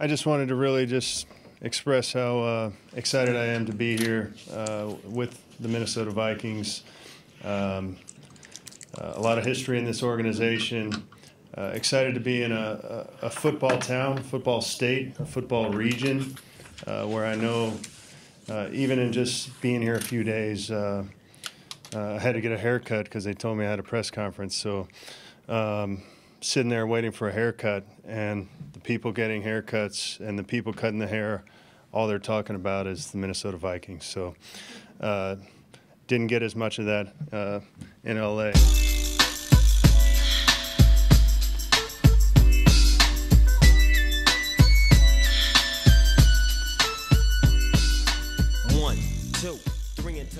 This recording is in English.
I just wanted to really just express how uh, excited I am to be here uh, with the Minnesota Vikings. Um, uh, a lot of history in this organization. Uh, excited to be in a, a, a, football town, football state, a football region, uh, where I know, uh, even in just being here a few days, I had to get a haircut because they told me I had a press conference. So. Um, sitting there waiting for a haircut, and people getting haircuts and the people cutting the hair, all they're talking about is the Minnesota Vikings. So, uh, didn't get as much of that uh, in LA. One, two, three, and